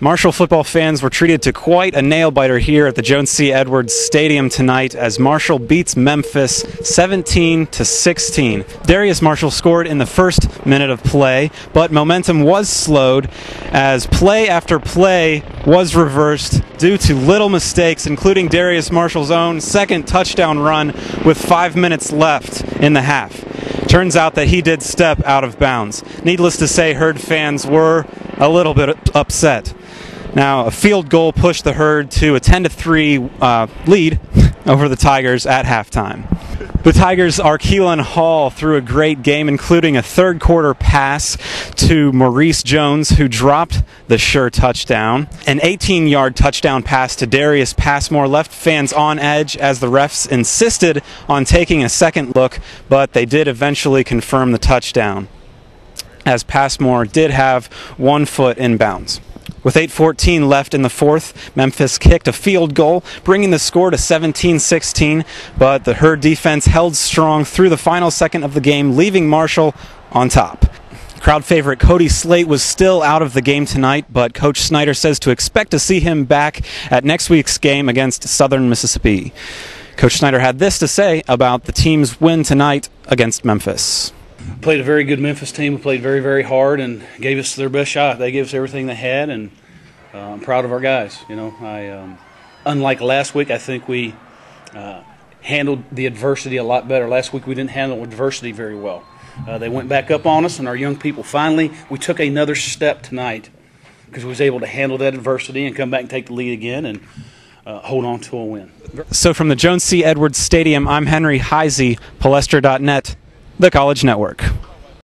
Marshall football fans were treated to quite a nail biter here at the Joan C. Edwards Stadium tonight as Marshall beats Memphis 17 to 16. Darius Marshall scored in the first minute of play, but momentum was slowed as play after play was reversed due to little mistakes, including Darius Marshall's own second touchdown run with five minutes left in the half. Turns out that he did step out of bounds. Needless to say, Herd fans were a little bit upset. Now, a field goal pushed the Herd to a 10 to 3 uh, lead over the Tigers at halftime. The Tigers' Arkelon Hall threw a great game, including a third quarter pass to Maurice Jones, who dropped the sure touchdown. An 18 yard touchdown pass to Darius Passmore left fans on edge as the refs insisted on taking a second look, but they did eventually confirm the touchdown, as Passmore did have one foot in bounds. With 8.14 left in the fourth, Memphis kicked a field goal, bringing the score to 17 16, but the Herd defense held strong through the final second of the game, leaving Marshall on top. Crowd favorite Cody Slate was still out of the game tonight, but Coach Snyder says to expect to see him back at next week's game against Southern Mississippi. Coach Snyder had this to say about the team's win tonight against Memphis played a very good Memphis team. We played very, very hard and gave us their best shot. They gave us everything they had, and uh, I'm proud of our guys. You know, I um, unlike last week, I think we uh, handled the adversity a lot better. Last week we didn't handle adversity very well. Uh, they went back up on us, and our young people finally we took another step tonight because we was able to handle that adversity and come back and take the lead again and. Uh, hold on to a win. So, from the Joan C. Edwards Stadium, I'm Henry Heisey, Palestra.net the College Network.